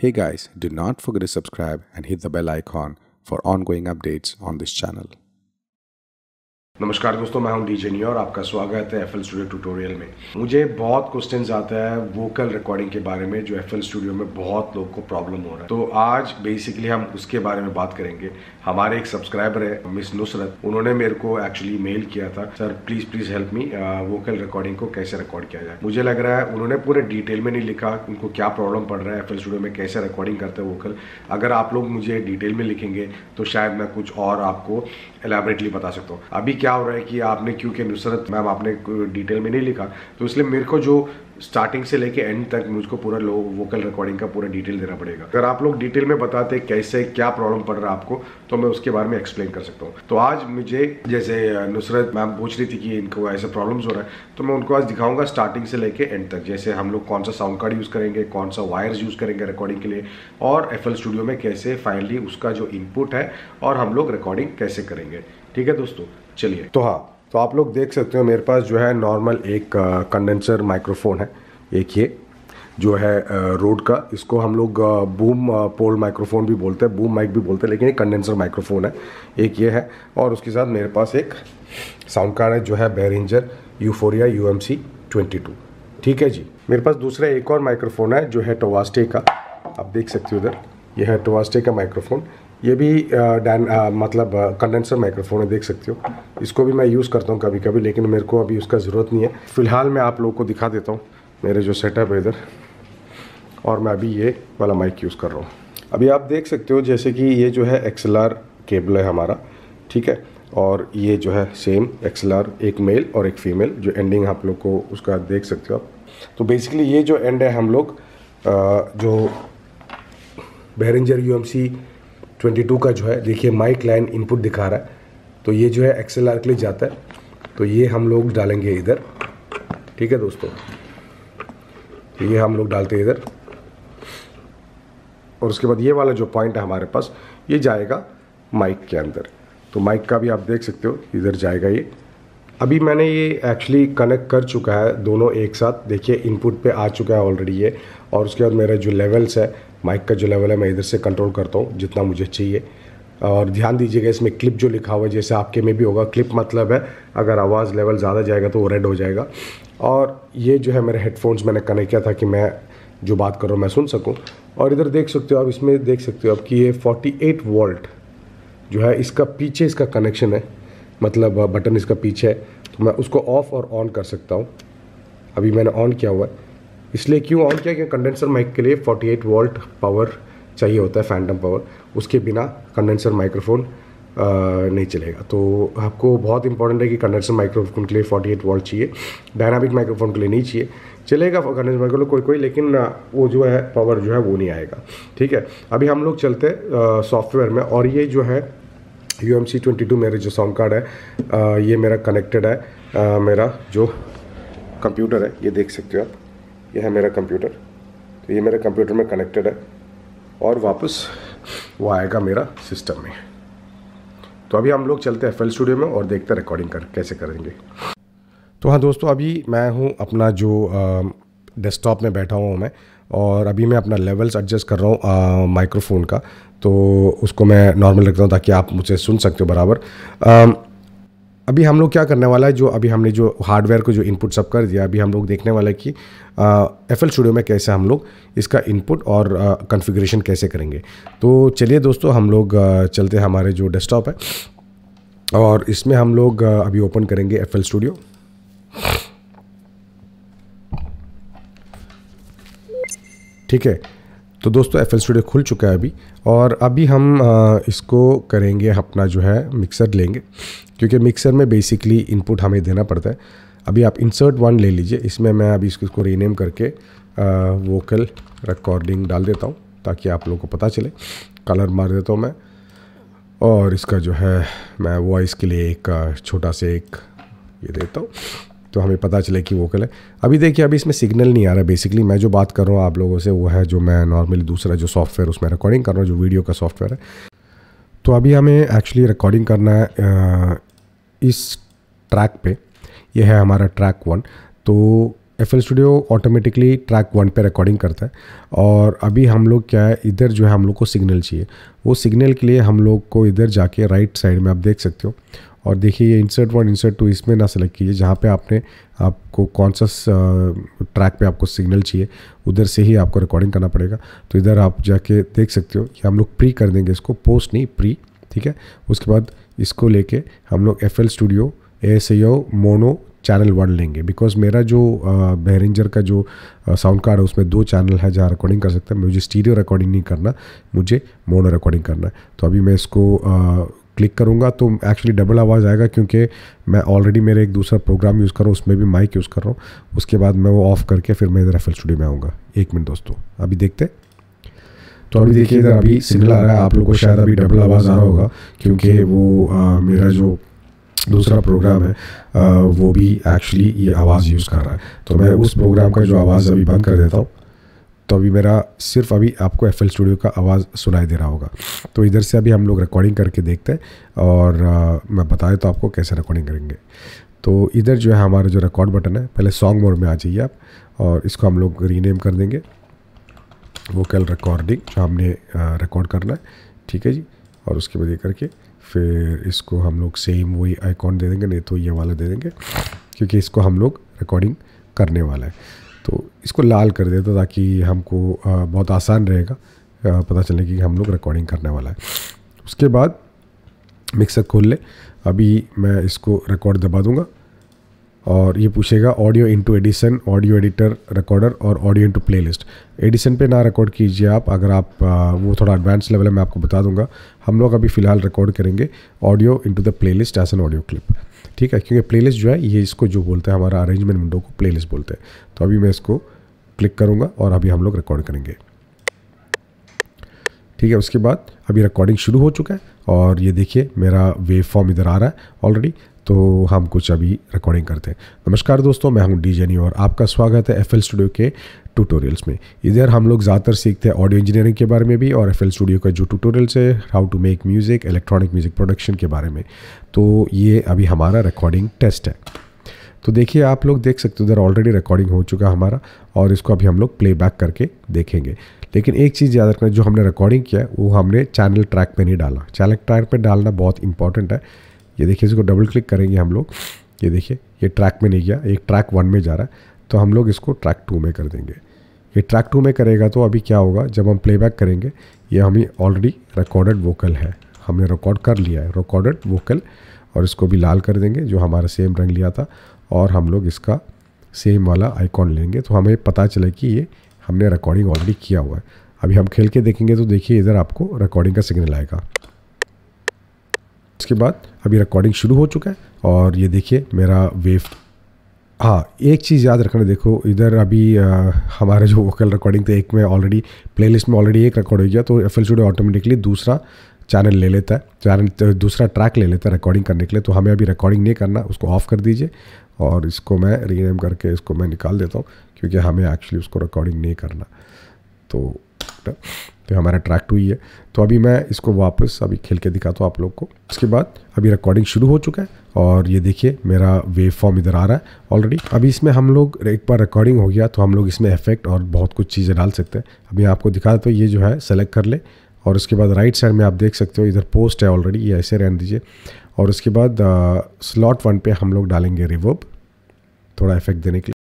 Hey guys, do not forget to subscribe and hit the bell icon for ongoing updates on this channel. नमस्कार दोस्तों, मैं हूँ DJ new और आपका स्वागत है एफ़ एल स्टूडियो ट्यूटोरियल में। मुझे बहुत क्वेश्चन आता है वोकल रिकॉर्डिंग के बारे में, जो एफ़ एल स्टूडियो में बहुत लोग को प्रॉब्लम हो रहा है। तो आज बेसिकली हम उसके बारे में बात करेंगे। हमारे एक सब्सक्राइबर है, मिस नुसरत। उन्होंने मेरे को एक्चुअली मेल किया था, sir please please help me vocal recording को कैसे रिकॉर्ड किया जाए? मुझे लग रहा है उन्होंने पूरे डिटेल में नहीं लिखा, उनको क्या प्रॉब्लम पड़ रहा है एफ़ एल स्टूडियो में, कैसे रिकॉर्डिंग करते हैं वोकल अगर आप लोग मुझे डिटेल में लिखेंगे तो शायद मैं कुछ और आपको एलेबरेटली बता सकता हूँ। अभी क्या हो रहा है कि आपने क्योंकि नुसरत मैम, आपने डिटेल में नहीं लिखा। तो इसलिए मेरे को जो स्टार्टिंग से लेके एंड तक मुझको पूरा लो वोकल रिकॉर्डिंग का पूरा डिटेल देना पड़ेगा। अगर आप लोग डिटेल में बताते कैसे, क्या प्रॉब्लम पड़ रहा है आपको तो मैं उसके बारे में एक्सप्लेन कर सकता हूँ। तो आज मुझे, जैसे नुसरत मैम पूछ रही थी कि इनको ऐसे प्रॉब्लम्स हो रहा है तो मैं उनको आज दिखाऊँगा स्टार्टिंग से लेके एंड तक। जैसे हम लोग कौन सा साउंड कार्ड यूज़ करेंगे, कौन सा वायर्स यूज़ करेंगे रिकॉर्डिंग के लिए, और एफएल स्टूडियो में कैसे फाइनली उसका जो इनपुट है, और हम लोग रिकॉर्डिंग कैसे करेंगे। ठीक है दोस्तों? चलिए। तो हाँ तो आप लोग देख सकते हो मेरे पास जो है नॉर्मल एक कंडेंसर माइक्रोफोन है। एक ये, जो है रोड का। इसको हम लोग बूम पोल माइक्रोफोन भी बोलते हैं बूम माइक भी बोलते हैं, लेकिन एक कंडेंसर माइक्रोफोन है। एक ये है, और उसके साथ मेरे पास एक साउंड कार्ड है, जो है Behringer Uphoria U M C twenty two ठीक है जी? मेरे पास दूसरा एक और माइक्रोफोन है, जो है टोवास्टे का। आप देख सकते हो उधर यह है टोवास्टे का माइक्रोफोन ये भी डैन मतलब कंडेंसर माइक्रोफोन है देख सकते हो। इसको भी मैं यूज़ करता हूँ कभी कभी लेकिन मेरे को अभी उसका ज़रूरत नहीं है। फ़िलहाल मैं आप लोगों को दिखा देता हूँ, मेरे जो सेटअप है इधर। और मैं अभी ये वाला माइक यूज़ कर रहा हूँ। अभी आप देख सकते हो, जैसे कि ये जो है एक्स केबल है हमारा, ठीक है? और ये जो है सेम एक्स एक मेल और एक फीमेल जो एंडिंग आप लोग को उसका देख सकते हो आप। तो बेसिकली ये जो एंड है हम लोग जो Behringer U M C twenty two का जो है, देखिए माइक लाइन इनपुट दिखा रहा है। तो ये जो है एक्सेल आर के लिए जाता है। तो ये हम लोग डालेंगे इधर। ठीक है दोस्तों? तो ये हम लोग डालते हैं इधर। और उसके बाद ये वाला जो पॉइंट है हमारे पास, ये जाएगा माइक के अंदर। तो माइक का भी आप देख सकते हो, इधर जाएगा ये। अभी मैंने ये एक्चुअली कनेक्ट कर चुका है दोनों एक साथ। देखिए इनपुट पे आ चुका है ऑलरेडी ये। और उसके बाद मेरा जो लेवल्स है माइक का जो लेवल है, मैं इधर से कंट्रोल करता हूँ, जितना मुझे चाहिए। और ध्यान दीजिएगा, इसमें क्लिप जो लिखा हुआ है, जैसे आपके में भी होगा क्लिप मतलब है, अगर आवाज़ लेवल ज़्यादा जाएगा तो वो रेड हो जाएगा। और ये जो है, मेरे हेडफोन्स मैंने कनेक्ट किया था कि मैं जो बात कर रहा हूँ, मैं सुन सकूँ। और इधर देख सकते हो आप, इसमें देख सकते हो आप कि ये 48 वोल्ट जो है, इसका पीछे इसका कनेक्शन है। मतलब बटन इसका पीछे है। तो मैं उसको ऑफ़ और ऑन कर सकता हूँ। अभी मैंने ऑन किया हुआ है। इसलिए क्यों ऑन किया? कि कंडेंसर माइक के लिए 48 वोल्ट पावर चाहिए होता है फैंटम पावर उसके बिना कंडेंसर माइक्रोफोन नहीं चलेगा। तो आपको बहुत इंपॉर्टेंट है कि कंडेंसर माइक्रोफोन के लिए 48 वोल्ट चाहिए। डायनामिक माइक्रोफोन के लिए नहीं चाहिए। चलेगा कंडेंसर माइक्रोफोन कोई कोई लेकिन वो जो है पावर जो है वो नहीं आएगा। ठीक है? अभी हम लोग चलते सॉफ्टवेयर में। और ये जो है U M C twenty two मेरे जो साउंड कार्ड है आ, ये मेरा कनेक्टेड है आ, मेरा जो कंप्यूटर है ये देख सकते हो आप। ये है मेरा कंप्यूटर। तो ये मेरे कंप्यूटर में कनेक्टेड है और वापस वो आएगा मेरा सिस्टम में। तो अभी हम लोग चलते हैं एफ़ स्टूडियो में और देखते हैं रिकॉर्डिंग कर, कैसे करेंगे। तो हाँ दोस्तों, अभी मैं हूँ अपना जो डेस्कटॉप में बैठा हुआ हूँ मैं और अभी मैं अपना लेवल्स एडजस्ट कर रहा हूँ माइक्रोफोन का। तो उसको मैं नॉर्मल रखता हूँ ताकि आप मुझे सुन सकते हो बराबर। अभी हम लोग क्या करने वाला है, जो अभी हमने जो हार्डवेयर को जो इनपुट सब कर दिया, अभी हम लोग देखने वाला है कि एफ़ एल स्टूडियो में कैसे हम लोग इसका इनपुट और कॉन्फ़िगरेशन कैसे करेंगे। तो चलिए दोस्तों, हम लोग चलते हैं हमारे जो डेस्कटॉप है और इसमें हम लोग अभी ओपन करेंगे एफ़ एल स्टूडियो ठीक है? तो दोस्तों एफ़ स्टूडियो खुल चुका है अभी और अभी हम इसको करेंगे, अपना जो है मिक्सर लेंगे। क्योंकि मिक्सर में बेसिकली इनपुट हमें देना पड़ता है। अभी आप इंसर्ट वन ले लीजिए। इसमें मैं अभी इसको रीनेम करके वोकल रिकॉर्डिंग डाल देता हूँ, ताकि आप लोगों को पता चले। कलर मार देता हूँ मैं। और इसका जो है, मैं वॉइस के लिए एक छोटा से एक ये देता हूँ। तो हमें पता चले कि वोकल है। अभी देखिए, अभी इसमें सिग्नल नहीं आ रहा बेसिकली मैं जो बात कर रहा हूँ आप लोगों से, वो है जो मैं नॉर्मली दूसरा जो सॉफ्टवेयर उसमें रिकॉर्डिंग कर रहा हूँ, जो वीडियो का सॉफ्टवेयर है। तो अभी हमें एक्चुअली रिकॉर्डिंग करना है इस ट्रैक पे। ये है हमारा ट्रैक वन तो F L studio automatically track one पे रिकॉर्डिंग करता है। और अभी हम लोग क्या है, इधर जो है हम लोग को सिग्नल चाहिए। वो सिग्नल के लिए हम लोग को इधर जाके राइट साइड में आप देख सकते हो। और देखिए ये इंसर्ट वन इंसर्ट टू इसमें ना सेलेक्ट कीजिए। जहाँ पे आपने आपको कौन सा ट्रैक पे आपको सिग्नल चाहिए, उधर से ही आपको रिकॉर्डिंग करना पड़ेगा। तो इधर आप जाके देख सकते हो कि हम लोग प्री कर देंगे इसको पोस्ट नहीं प्री ठीक है? उसके बाद इसको लेके हम लोग F L studio A mono channel one लेंगे। बिकॉज़ मेरा जो बहरेंजर का जो साउंड कार्ड है उसमें दो चैनल है जहाँ रिकॉर्डिंग कर सकते हैं। मुझे स्टीरियो रिकॉर्डिंग नहीं करना मुझे मोनो रिकॉर्डिंग करना है। तो अभी मैं इसको क्लिक करूँगा तो एक्चुअली डबल आवाज़ आएगा क्योंकि मैं ऑलरेडी मेरे एक दूसरा प्रोग्राम यूज़ कर रहा हूँ उसमें भी माइक यूज़ कर रहा हूँ। उसके बाद मैं वो ऑफ़ करके फिर मैं इधर एफ़ स्टूडियो में आऊँगा। एक मिनट दोस्तों अभी देखते तो अभी देखिए इधर अभी सिग्नल आ रहा है। आप लोग को शायद अभी डबल आवाज़ आ रहा होगा क्योंकि वो आ, मेरा जो दूसरा प्रोग्राम है। आ, वो भी एक्चुअली ये आवाज़ यूज़ कर रहा है। तो मैं उस प्रोग्राम का जो आवाज़ अभी बंद कर देता हूँ तो अभी मेरा सिर्फ़ अभी आपको एफएल स्टूडियो का आवाज़ सुनाई दे रहा होगा। तो इधर से अभी हम लोग रिकॉर्डिंग करके देखते हैं और आ, मैं बता देता तो आपको कैसे रिकॉर्डिंग करेंगे। तो इधर जो है हमारा जो रिकॉर्ड बटन है पहले सॉन्ग मोड में आ जाइए आप और इसको हम लोग रीनेम कर देंगे। वोकल रिकॉर्डिंग जो हमने रिकॉर्ड करना है ठीक है जी? और उसके बाद ये करके फिर इसको हम लोग सेम वही आइकॉन दे देंगे, नहीं तो ये वाला दे देंगे, क्योंकि इसको हम लोग रिकॉर्डिंग करने वाला है। तो इसको लाल कर देता ताकि हमको बहुत आसान रहेगा पता चले कि हम लोग रिकॉर्डिंग करने वाला है। उसके बाद मिक्सर खोल ले। अभी मैं इसको रिकॉर्ड दबा दूँगा। और ये पूछेगा audio into Edison audio editor recorder और ऑडियो इनटू प्लेलिस्ट एडिसन पे ना रिकॉर्ड कीजिए आप, अगर आप वो थोड़ा एडवांस लेवल है, मैं आपको बता दूँगा। हम लोग अभी फ़िलहाल रिकॉर्ड करेंगे audio into the playlist as an audio clip ठीक है? क्योंकि प्लेलिस्ट जो है, ये इसको जो बोलते हैं, हमारा अरेंजमेंट विंडो को प्लेलिस्ट बोलते हैं। तो अभी मैं इसको क्लिक करूँगा और अभी हम लोग रिकॉर्ड करेंगे। ठीक है? उसके बाद अभी रिकॉर्डिंग शुरू हो चुका है और ये देखिए, मेरा वेव फॉर्म इधर आ रहा है ऑलरेडी तो हम कुछ अभी रिकॉर्डिंग करते हैं। नमस्कार दोस्तों, मैं हूँ डी जेनी और आपका स्वागत है एफएल स्टूडियो के ट्यूटोरियल्स में। इधर हम लोग ज़्यादातर सीखते हैं ऑडियो इंजीनियरिंग के बारे में भी और एफएल स्टूडियो का जो ट्यूटोरियल्स है how to make music electronic music production के बारे में। तो ये अभी हमारा रिकॉर्डिंग टेस्ट है। तो देखिए, आप लोग देख सकते हो, इधर ऑलरेडी रिकॉर्डिंग हो चुका हमारा और इसको अभी हम लोग प्लेबैक करके देखेंगे। लेकिन एक चीज़ याद रखना जो हमने रिकॉर्डिंग किया है, वो हमने चैनल ट्रैक पे नहीं डाला। चैनल ट्रैक पे डालना बहुत इंपॉर्टेंट है। ये देखिए, इसको डबल क्लिक करेंगे हम लोग। ये देखिए, ये ट्रैक में नहीं गया, एक ट्रैक वन में जा रहा है। तो हम लोग इसको ट्रैक टू में कर देंगे। ये ट्रैक टू में करेगा तो अभी क्या होगा, जब हम प्लेबैक करेंगे, ये हमें ऑलरेडी रिकॉर्डेड वोकल है। हमने रिकॉर्ड कर लिया है रिकॉर्डेड वोकल और इसको भी लाल कर देंगे, जो हमारा सेम रंग लिया था, और हम लोग इसका सेम वाला आइकॉन लेंगे। तो हमें पता चले कि ये हमने रिकॉर्डिंग ऑलरेडी किया हुआ है। अभी हम खेल के देखेंगे तो देखिए, इधर आपको रिकॉर्डिंग का सिग्नल आएगा। उसके बाद अभी रिकॉर्डिंग शुरू हो चुका है और ये देखिए मेरा वेव हाँ एक चीज़ याद रखना देखो इधर अभी आ, हमारा जो वोकल रिकॉर्डिंग थे एक में ऑलरेडी प्लेलिस्ट में ऑलरेडी एक रिकॉर्ड हो गया तो एफ़ एल ऑटोमेटिकली दूसरा चैनल ले लेता है चैनल दूसरा ट्रैक ले लेता है रिकॉर्डिंग करने के लिए तो हमें अभी रिकॉर्डिंग नहीं करना उसको ऑफ़ कर दीजिए और इसको मैं रीनेम करके इसको मैं निकाल देता हूँ क्योंकि हमें एक्चुअली उसको रिकॉर्डिंग नहीं करना। तो तो हमारा ट्रैक टू ही है। तो अभी मैं इसको वापस अभी खेल के दिखाता हूँ आप लोग को। उसके बाद अभी रिकॉर्डिंग शुरू हो चुका है और ये देखिए मेरा वेव फॉर्म इधर आ रहा है ऑलरेडी अभी इसमें हम लोग एक बार रिकॉर्डिंग हो गया तो हम लोग इसमें इफ़ेक्ट और बहुत कुछ चीज़ें डाल सकते हैं। अभी आपको दिखा देता हूँ, ये जो है सेलेक्ट कर ले और उसके बाद राइट साइड में आप देख सकते हो इधर पोस्ट है ऑलरेडी ये ऐसे रहने दीजिए। और उसके बाद स्लॉट वन पे हम लोग डालेंगे रिवर्ब थोड़ा इफ़ेक्ट देने के लिए।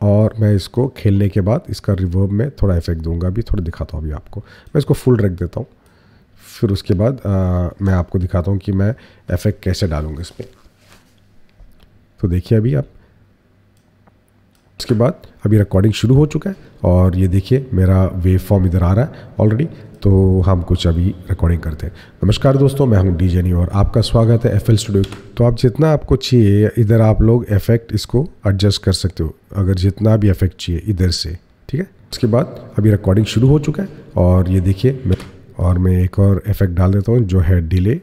और मैं इसको खेलने के बाद इसका रिवर्ब में थोड़ा इफ़ेक्ट दूँगा। अभी थोड़ा दिखाता हूँ अभी आपको। मैं इसको फुल रख देता हूँ। फिर उसके बाद आ, मैं आपको दिखाता हूँ कि मैं इफ़ेक्ट कैसे डालूँगा पर तो देखिए अभी आप। उसके बाद अभी रिकॉर्डिंग शुरू हो चुका है और ये देखिए मेरा वेव फॉर्म इधर आ रहा है ऑलरेडी तो हम कुछ अभी रिकॉर्डिंग करते हैं। नमस्कार दोस्तों, मैं हूँ डीजेनी और आपका स्वागत है एफएल स्टूडियो तो आप जितना आपको चाहिए, इधर आप लोग इफ़ेक्ट इसको एडजस्ट कर सकते हो। अगर जितना भी इफ़ेक्ट चाहिए इधर से, ठीक है? उसके बाद अभी रिकॉर्डिंग शुरू हो चुका है और ये देखिए, मैं और मैं एक और इफ़ेक्ट डाल देता हूँ जो है डिले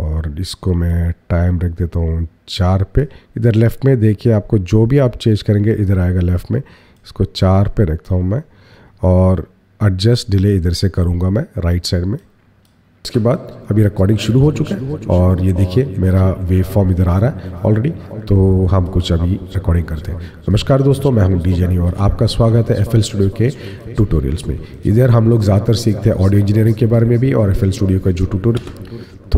और इसको मैं टाइम रख देता हूँ चार पे। इधर लेफ़्ट में देखिए आपको जो भी आप चेंज करेंगे, इधर आएगा लेफ़्ट में। इसको चार पे रखता हूँ मैं। और एडजस्ट डिले इधर से करूँगा मैं राइट साइड में। इसके बाद अभी रिकॉर्डिंग शुरू हो चुका है और ये देखिए, मेरा वेव फॉर्म इधर आ रहा है ऑलरेडी तो हम कुछ अभी रिकॉर्डिंग करते हैं। नमस्कार दोस्तों, मैं हूँ जनी और आपका स्वागत है एफएल स्टूडियो के ट्यूटोरियल्स में। इधर हम लोग ज़्यादातर सीखते हैं ऑडियो इंजीनियरिंग के बारे में भी और एफएल स्टूडियो का जो ट्यूटोरियल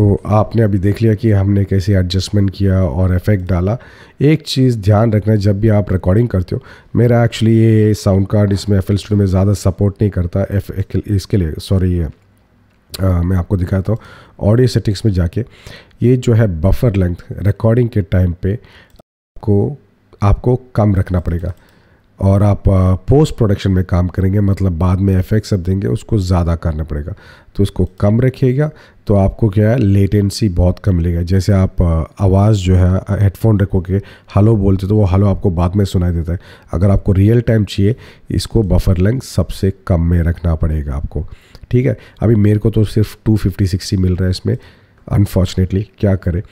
तो आपने अभी देख लिया कि हमने कैसे एडजस्टमेंट किया और इफ़ेक्ट डाला। एक चीज़ ध्यान रखना जब भी आप रिकॉर्डिंग करते हो, मेरा एक्चुअली ये साउंड कार्ड इसमें एफएल स्टूडियो में ज़्यादा सपोर्ट नहीं करता। एफ़ इसके लिए सॉरी ये मैं आपको दिखाता हूँ। ऑडियो सेटिंग्स में जाके, ये जो है बफर लेंथ रिकॉर्डिंग के टाइम पे आपको आपको कम रखना पड़ेगा। और आप पोस्ट प्रोडक्शन में काम करेंगे मतलब बाद में इफ़ेक्ट सब देंगे, उसको ज़्यादा करना पड़ेगा। तो उसको कम रखिएगा। तो आपको क्या है लेटेंसी बहुत कम मिलेगा। जैसे आप आवाज़ जो है हेडफोन रखोगे हलो बोलते तो वो हलो आपको बाद में सुनाई देता है। अगर आपको रियल टाइम चाहिए, इसको बफर लेंथ सबसे कम में रखना पड़ेगा आपको। ठीक है? अभी मेरे को तो सिर्फ़ टू फिफ्टी मिल रहा है इसमें। अनफॉर्चुनेटली क्या करें?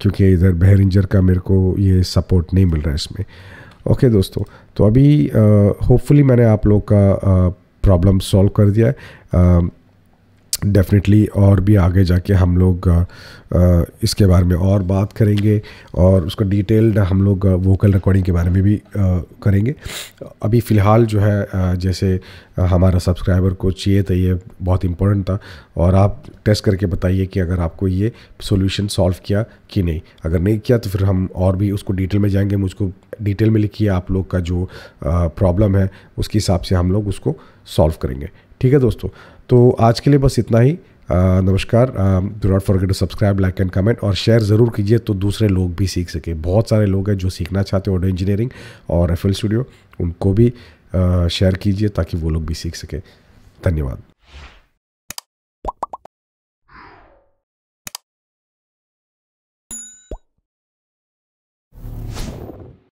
क्योंकि इधर बहरिंजर का मेरे को ये सपोर्ट नहीं मिल रहा है इसमें। ओके दोस्तों तो अभी होपफुली मैंने आप लोग का प्रॉब्लम सॉल्व कर दिया है। डेफिनेटली और भी आगे जाके हम लोग इसके बारे में और बात करेंगे और उसका डिटेल्ड हम लोग वोकल रिकॉर्डिंग के बारे में भी करेंगे। अभी फ़िलहाल जो है जैसे हमारा सब्सक्राइबर को चाहिए था, ये बहुत इम्पोर्टेंट था और आप टेस्ट करके बताइए कि अगर आपको ये सॉल्यूशन सॉल्व किया कि नहीं। अगर नहीं किया तो फिर हम और भी उसको डिटेल में जाएँगे, मुझको डिटेल में लिखिए आप लोग का जो प्रॉब्लम है, उसके हिसाब से हम लोग उसको सॉल्व करेंगे। ठीक है दोस्तों? तो आज के लिए बस इतना ही। नमस्कार। Do not forget to subscribe like and comment और शेयर ज़रूर कीजिए तो दूसरे लोग भी सीख सके। बहुत सारे लोग हैं जो सीखना चाहते हैं ऑडियो इंजीनियरिंग और एफएल स्टूडियो उनको भी शेयर कीजिए ताकि वो लोग भी सीख सकें। धन्यवाद।